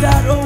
that old